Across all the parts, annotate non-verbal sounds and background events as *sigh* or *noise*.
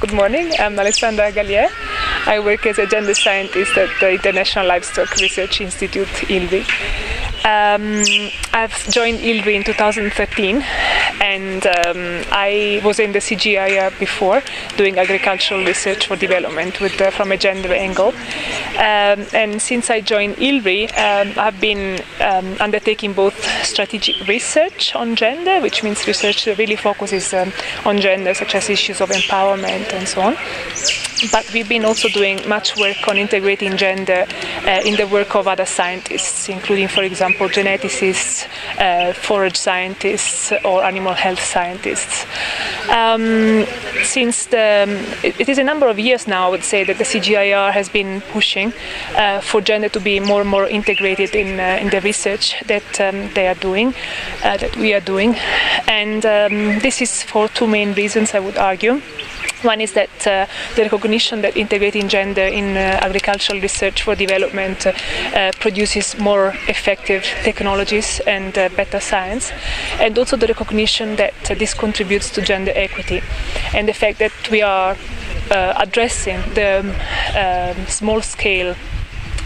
Good morning, I'm Alessandra Galie. I work as a gender scientist at the International Livestock Research Institute, ILRI. Um, I've joined ILRI in 2013 and um, I was in the CGIAR before doing agricultural research for development with, uh, from a gender angle. Um, and since I joined ILRI, um, I've been um, undertaking both strategic research on gender, which means research that really focuses um, on gender, such as issues of empowerment and so on but we've been also doing much work on integrating gender uh, in the work of other scientists, including, for example, geneticists, uh, forage scientists, or animal health scientists. Um, since the, it, is a number of years now, I would say, that the CGIAR has been pushing uh, for gender to be more and more integrated in, uh, in the research that um, they are doing, uh, that we are doing. And um, this is for two main reasons, I would argue. One is that uh, the recognition that integrating gender in uh, agricultural research for development uh, produces more effective technologies and uh, better science, and also the recognition that uh, this contributes to gender equity, and the fact that we are uh, addressing the um, small scale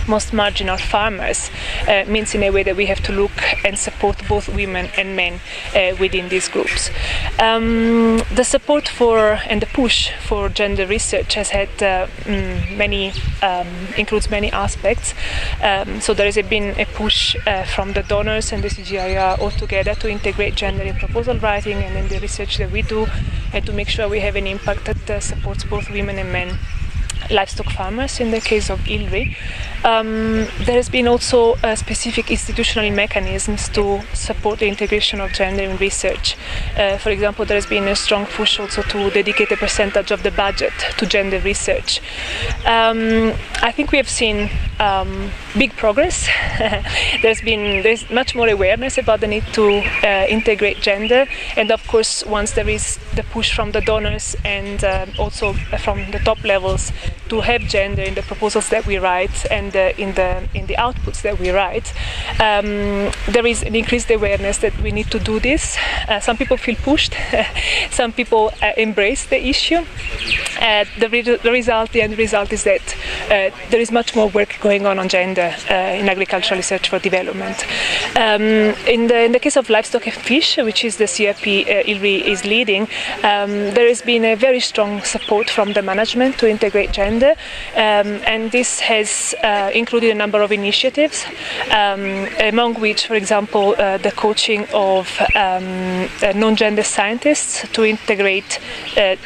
most marginal farmers uh, means in a way that we have to look and support both women and men uh, within these groups. Um, the support for and the push for gender research has had uh, mm, many um, includes many aspects. Um, so there has been a push uh, from the donors and the CGIAR altogether to integrate gender in proposal writing and in the research that we do, and to make sure we have an impact that uh, supports both women and men livestock farmers in the case of ILRI. Um, there has been also uh, specific institutional mechanisms to support the integration of gender in research. Uh, for example, there has been a strong push also to dedicate a percentage of the budget to gender research. Um, I think we have seen um, big progress. *laughs* there's been there's much more awareness about the need to uh, integrate gender, and of course, once there is the push from the donors and uh, also from the top levels to have gender in the proposals that we write and uh, in the in the outputs that we write, um, there is an increased awareness that we need to do this. Uh, some people feel pushed, *laughs* some people uh, embrace the issue. Uh, the, re- the, result, the end result, is that uh, there is much more work going on on gender uh, in agricultural research for development. Um, in the in the case of livestock and fish, which is the CRP uh, ILRI is leading, um, there has been a very strong support from the management to integrate gender, um, and this has uh, included a number of initiatives, um, among which, for example, uh, the coaching of um, uh, non-gender scientists to integrate uh,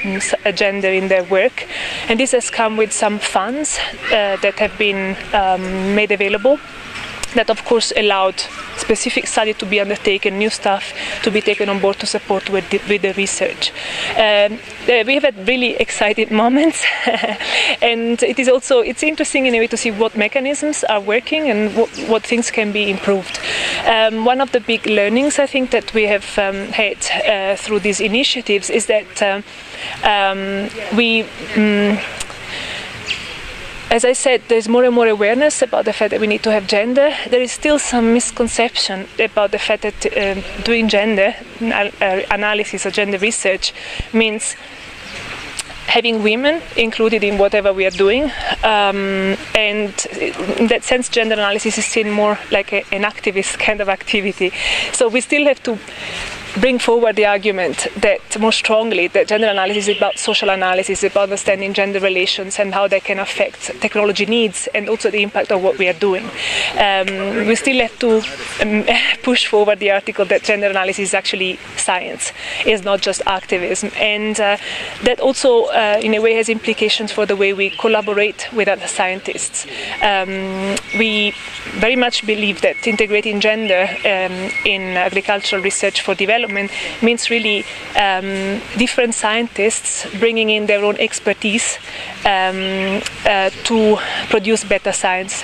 gender in their work, and this has come with some funds uh, that have been um, made available that of course allowed specific study to be undertaken, new staff to be taken on board to support with the, with the research. Um, uh, we have had really excited *laughs* moments, *laughs* and it is also it's interesting in a way to see what mechanisms are working and what, what things can be improved. Um, one of the big learnings I think that we have um, had uh, through these initiatives is that um, um, we as I said, there's more and more awareness about the fact that we need to have gender. There is still some misconception about the fact that um, doing gender uh, analysis or gender research means having women included in whatever we are doing. Um, and in that sense, gender analysis is seen more like a, an activist kind of activity. So we still have to bring forward the argument that more strongly that gender analysis is about social analysis, about understanding gender relations and how they can affect technology needs and also the impact of what we are doing. Um, we still have to um, *laughs* push forward the article that gender analysis is actually science, is not just activism, and uh, that also, uh, in a way, has implications for the way we collaborate with other scientists. Um, we very much believe that integrating gender um, in agricultural research for development development means really um, different scientists bringing in their own expertise um, uh, to produce better science.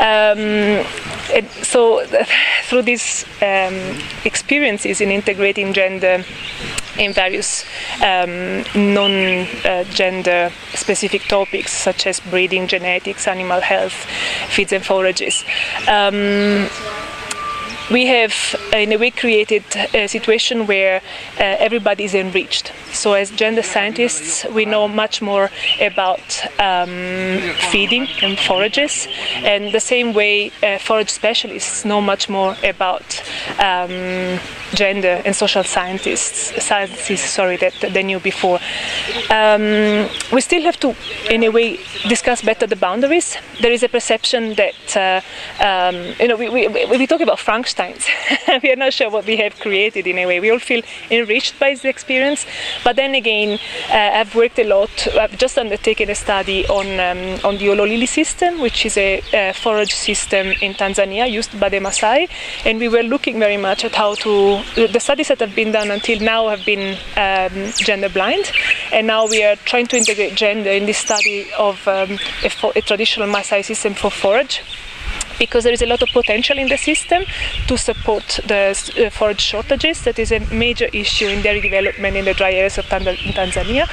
Um, so *laughs* through these um, experiences in integrating gender in various um, non-gender uh, specific topics such as breeding, genetics, animal health, feeds and forages. Um, we have in a way created a situation where uh, everybody is enriched. So as gender scientists, we know much more about um, feeding and forages, and the same way uh, forage specialists know much more about um, gender and social scientists, sciences, sorry, that they knew before. Um, we still have to, in a way, discuss better the boundaries. There is a perception that, uh, um, you know, we, we, we talk about Frankensteins. *laughs* we are not sure what we have created in a way. We all feel enriched by the experience. But then again, uh, I've worked a lot, I've just undertaken a study on, um, on the Ololili system, which is a, a forage system in Tanzania used by the Maasai. And we were looking very much at how to the studies that have been done until now have been um, gender blind, and now we are trying to integrate gender in this study of um, a, a, traditional Maasai system for forage because there is a lot of potential in the system to support the uh, forage shortages. That is a major issue in dairy development in the dry areas of Tanzania.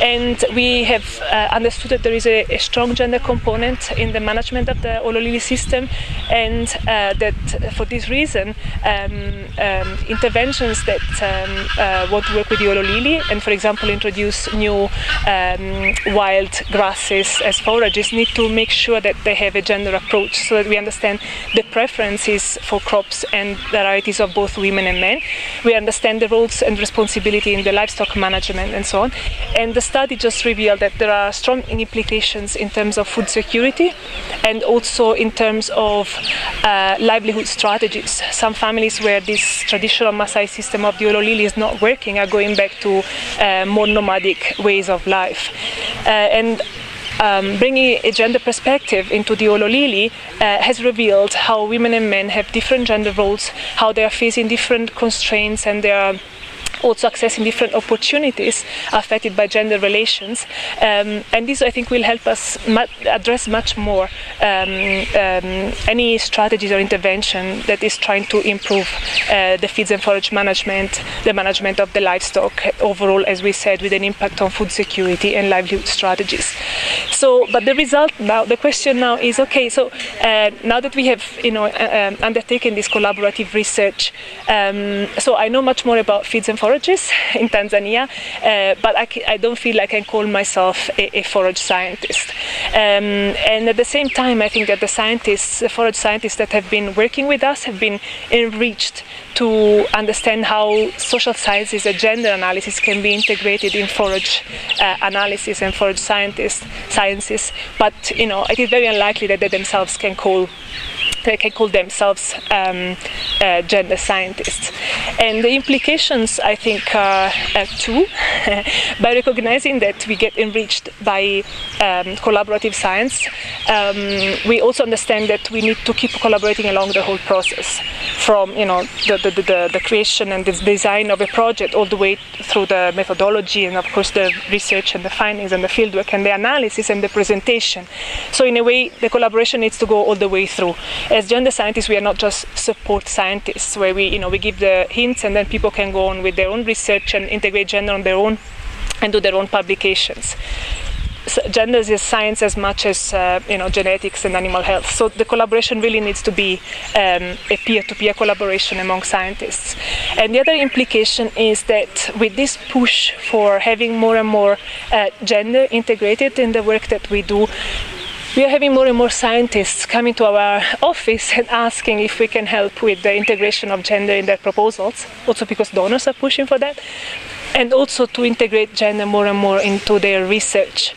And we have uh, understood that there is a, a, strong gender component in the management of the Ololili system, and uh, that for this reason, um, um, interventions that um, uh, want to work with the Ololili and, for example, introduce new um, wild grasses as forages need to make sure that they have a gender approach so that we understand the preferences for crops and varieties of both women and men. We understand the roles and responsibility in the livestock management and so on. And the study just revealed that there are strong implications in terms of food security and also in terms of uh, livelihood strategies. Some families where this traditional Maasai system of the Ololili is not working are going back to uh, more nomadic ways of life. Uh, and um, bringing a gender perspective into the Ololili uh, has revealed how women and men have different gender roles, how they are facing different constraints and they are also accessing different opportunities affected by gender relations. Um, and this, I think, will help us address much more um, um, any strategies or intervention that is trying to improve uh, the feeds and forage management, the management of the livestock overall, as we said, with an impact on food security and livelihood strategies. So, but the result now, the question now is okay. So uh, now that we have, you know, uh, um, undertaken this collaborative research, um, so I know much more about feeds and forages *laughs* in Tanzania, uh, but I, I, don't feel I can call myself a, a forage scientist. Um, and at the same time, I think that the scientists, the forage scientists that have been working with us, have been enriched to understand how social sciences and gender analysis can be integrated in forage uh, analysis and forage scientists, sciences. But you know, it is very unlikely that they themselves can call they can call themselves um, uh, gender scientists. And the implications, I think, are uh, two. *laughs* by recognizing that we get enriched by um, collaborative science, um, we also understand that we need to keep collaborating along the whole process, from you know the, the, the, the creation and the design of a project all the way through the methodology and of course the research and the findings and the fieldwork and the analysis and the presentation. So in a way, the collaboration needs to go all the way through as gender scientists, we are not just support scientists where we, you know, we give the hints and then people can go on with their own research and integrate gender on their own and do their own publications. So gender is science as much as uh, you know genetics and animal health. So the collaboration really needs to be um, a peer-to-peer collaboration among scientists. And the other implication is that with this push for having more and more uh, gender integrated in the work that we do, we are having more and more scientists coming to our office and asking if we can help with the integration of gender in their proposals, also because donors are pushing for that, and also to integrate gender more and more into their research.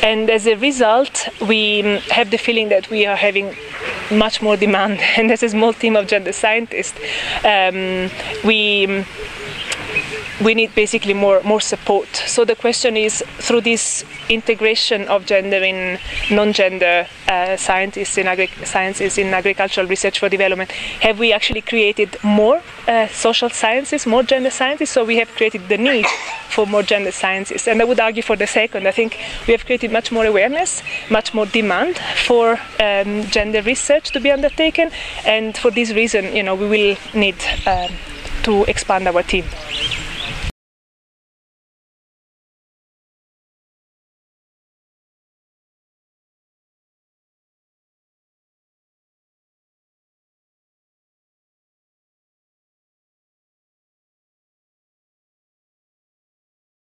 And as a result, we have the feeling that we are having much more demand. *laughs* And as a small team of gender scientists, um, we we need basically more more support. So the question is through this integration of gender in non-gender uh, scientists in agri- sciences in agricultural research for development, have we actually created more uh, social sciences, more gender sciences? So we have created the need for more gender sciences, and I would argue for the second. I think we have created much more awareness, much more demand for um, gender research to be undertaken, and for this reason, you know, we will need um, to expand our team.